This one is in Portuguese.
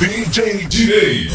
DJ Direi.